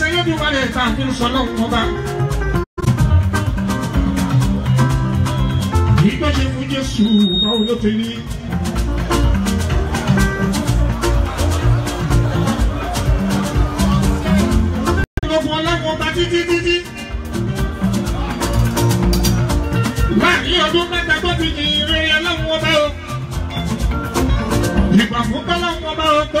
àṣẹ Elédùmarè tá a fi ń sọ lọ́wọ́ bá. ìgbà ṣe fún Jésù báwo ló ti rí. gbogbo ọlọ́wọ́ bá títí títí. láàrin ọdún mẹ́ta tó ti di ìrere ọlọ́wọ́ bá o. ìgbà fún bọ́lá ọmọ bá o tó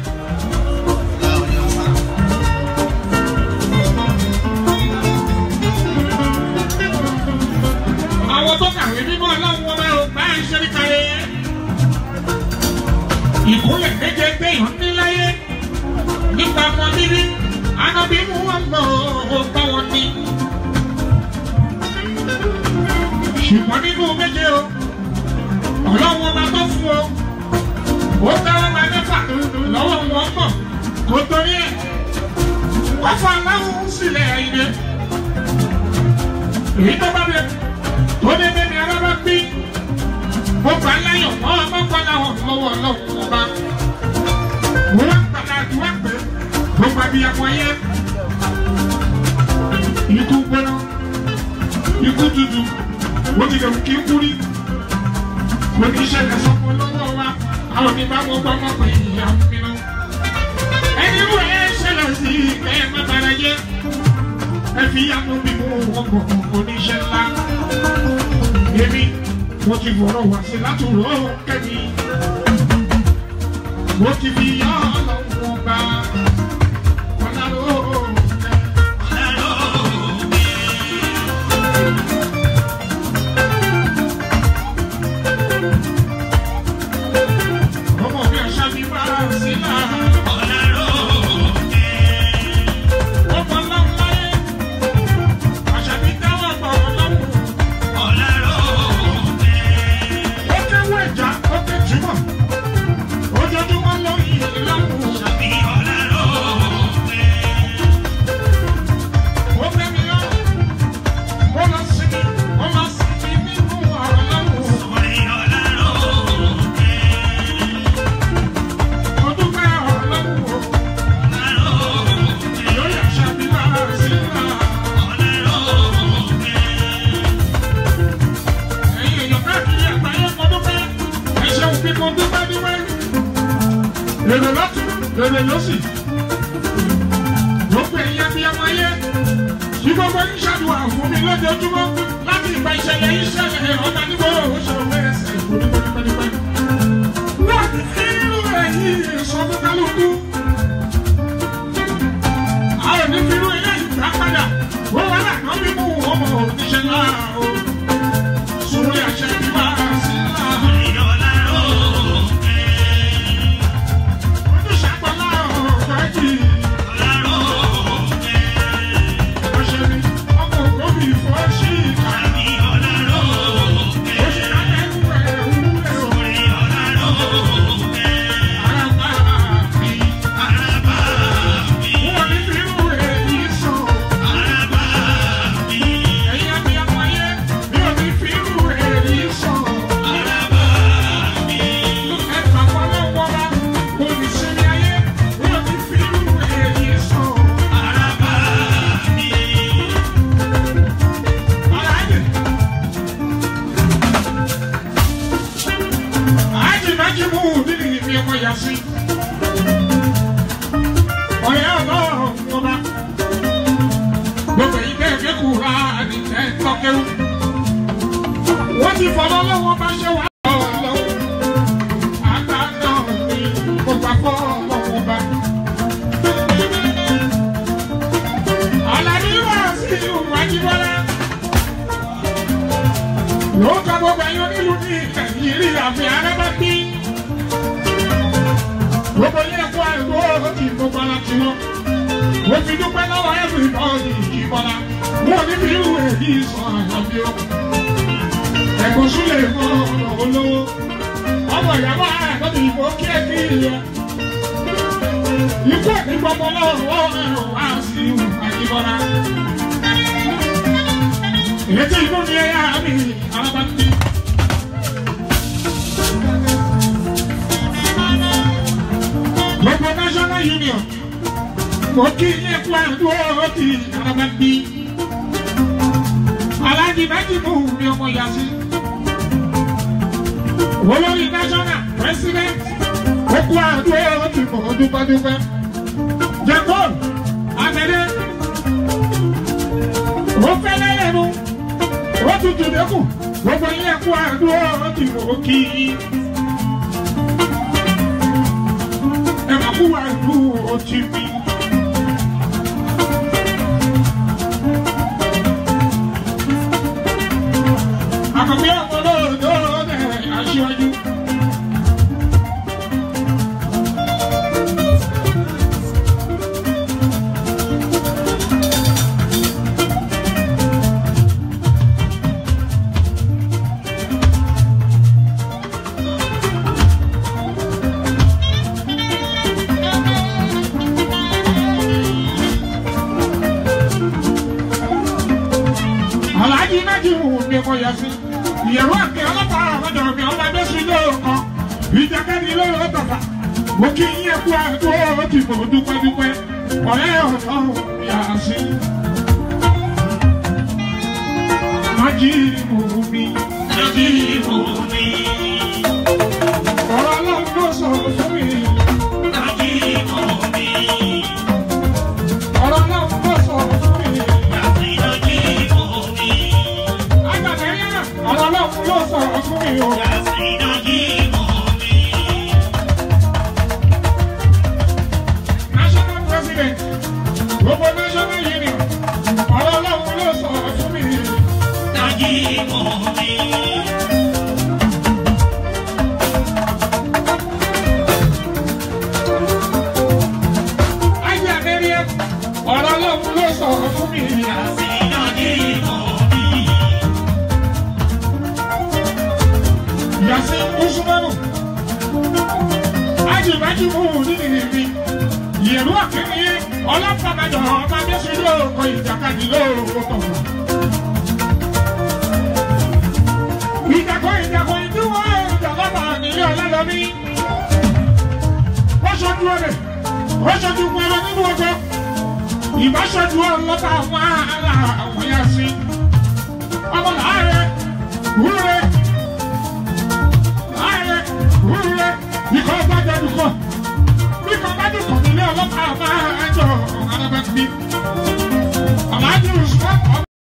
yẹ̀ méje pé ìhàn ní láyé nípa ọmọ bíbí anábì mú ọmọ ọgbà wọn ni. ṣùgbọ́n nínú méje o ọlọ́wọ́ máa tọ́ fún o ó tẹ́wọ́ gba mẹ́fà lọ́wọ́ wọn mọ̀ kó torí ẹ̀ wọ́n fọ aláwọ̀ sílẹ̀ ìdè èyí tó bá bẹ tó bẹ bẹ ní alábàgbé gbogbo aláyọ̀ mọ́ ọmọkànlá ọ̀hún lọ́wọ́ ọlọ́run ọba pàtàkì wá pé gbogbo abiyamọ yẹ ikú gbóná ikú tutù ó ti dẹ̀kú kí kú rí kò ní ṣe kẹsàn rere lọ́tún rere lọ́sì ló pè yẹn bí ọmọ yẹ tí gbogbo yín ṣàdùn àfún mi lójoojúmọ́ láti ìgbà ìṣẹ̀lẹ̀ yín ṣẹlẹ̀ ọ̀nà nígbò òṣèlú ẹsẹ̀ ìgbòdì pẹ́ẹ́pẹ́ẹ́pẹ́. láti fi irú ẹ̀yìn ìsọfún kálukú a ò ní fi irú ẹ̀yìn ìgbà padà wọ́n wá láàánú mímú ọmọ òṣìṣẹ́ náà. já sí. ọ̀rẹ́ ọlọ́run tó bá gbogbo yìí bẹ́ẹ̀ fi kú ra àdìtẹ́ tọ́kẹ́rù. wọ́n ti fọwọ́ lọ́wọ́ bá ṣe wà lọ́wọ́ àgbàdo mi kò papọ̀ lọ́wọ́ bá. Àlàní gbogbo ilé ẹ̀kọ́ ẹ̀kọ́ ọ̀rọ̀ ti gbogbo ara ti wọ́n. mo fi dúpẹ́ lọ́wọ́ everybody yìí bọ́lá mo ní bí irú èyí sọ àyàbí o. ẹ̀kọ́ súlẹ̀ mọ́ ọ̀rọ̀ olówó ọmọ ìyàwó àgbọ̀ mi ìbò kí ẹ kí ilẹ̀. ikú ẹ̀mí gbọmọ lọ́wọ́ ẹ̀rọ wá sí àyíbọ́lá. ètò ìlú ni ẹ̀yà mi alábàtí. union mo kí yín kú àdúrà òdì àràmàbí aláàjì méjì mú ní ọmọ yàtí olórí national president ó kú àdúrà òdì mọ̀ dúpẹ́dúpẹ́ jacob abẹ́rẹ́ ó fẹ́ lẹ́yẹ̀mú ó tutù lẹ́kù gbogbo yín kú àdúrà òdì mọ̀ kí yín. O arco de mim ọmọdé kọ yá sí ìyẹ̀wò àkè ọlọ́pàá àwọjọ ọ̀gbìn ọmọ adéṣin lóò kan ìjàkadì lóò ọ̀tọ̀fà mo kí yín ẹkú àgbo òdìbò dúpẹ́ ọ̀rẹ́ ọ̀tọ̀ yà sí. májì mú mi májì mú mi. gbogbo ní sọ́mi yìí ni ọlọ́run ló sọ̀rọ̀ fún mi. tají mò ń ní. ayé àbẹ̀rẹ̀ ọlọ́run ló sọ̀rọ̀ fún mi. Yasin yẹ̀rú àkíní ọlọ́pàájọ ọba bẹ́sùn lóòkọ ìjàkadì lóòkọ tọ̀wọ̀. ìjàkọ̀ ìjàkọ̀ ìdúró ìjàkọ̀bà nílé ọlọ́lọ́mí. wọ́n ṣojú ọ̀rẹ́ wọ́n ṣojú pẹ̀lú nínú ọkọ̀ ìbáṣojú ọlọ́pàá fún àlà